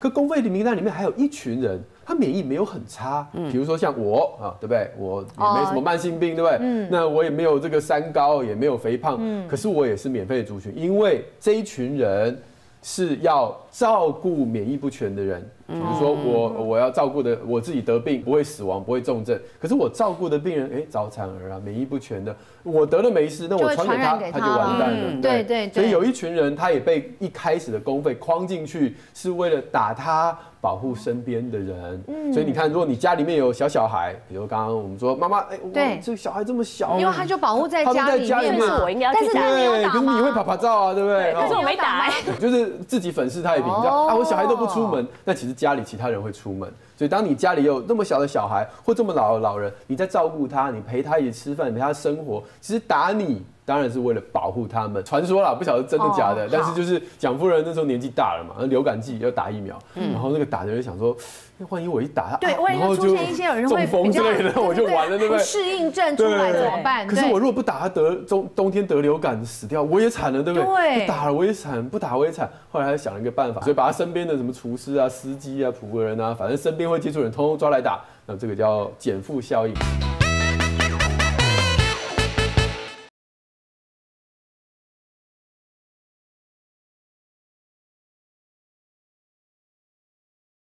可公费的名单里面还有一群人，他免疫没有很差，比如说像我啊，对不对？我也没什么慢性病，对不对？嗯，那我也没有这个三高，也没有肥胖，嗯，可是我也是免费的族群，因为这一群人是要照顾免疫不全的人。比如说我我要照顾的我自己得病不会死亡不会重症，可是我照顾的病人哎早产儿啊免疫不全的，我得了没事，那我传给他他就完蛋了。对对。所以有一群人他也被一开始的公费框进去，是为了打他保护身边的人。嗯。所以你看，如果你家里面有小小孩，比如刚刚我们说妈妈哎，对，这个小孩这么小，因为他就保护在家里面嘛，我应该要去打。对，可是你会拍拍照啊，对不对？可是我没打。就是自己粉饰太平，这样啊，我小孩都不出门，那其实家里其他人会出门，所以当你家里有那么小的小孩或这么老的老人，你在照顾他，你陪他一起吃饭，陪他生活，其实打你当然是为了保护他们。传说啦，不晓得真的假的，但是就是蒋夫人那时候年纪大了嘛，流感季要打疫苗，然后那个打的人想说。万一我一打他，对，万一出现一些有人会中风之类的，我就完了，对不对？适应症出来怎么办？可是我如果不打他得冬冬天得流感死掉，我也惨了，对不对？对，打了我也惨，不打我也惨。后来他想了一个办法，所以把他身边的什么厨师啊、司机啊、仆人啊，反正身边因为接触人，通通抓来打。那这个叫减负效应。